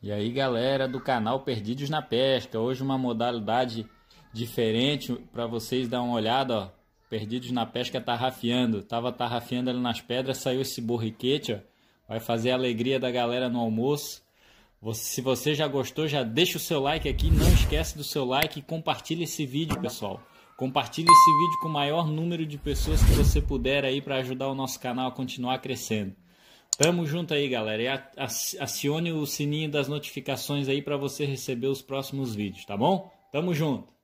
E aí, galera do canal Perdidos na Pesca, hoje uma modalidade diferente para vocês dar uma olhada, ó. Perdidos na Pesca tarrafiando. Tava tarrafiando ali nas pedras, saiu esse borriquete, ó. Vai fazer a alegria da galera no almoço. Se você já gostou, já deixa o seu like aqui, não esquece do seu like e compartilha esse vídeo, pessoal. Compartilhe esse vídeo com o maior número de pessoas que você puder aí para ajudar o nosso canal a continuar crescendo. Tamo junto aí, galera. E acione o sininho das notificações aí para você receber os próximos vídeos, tá bom? Tamo junto.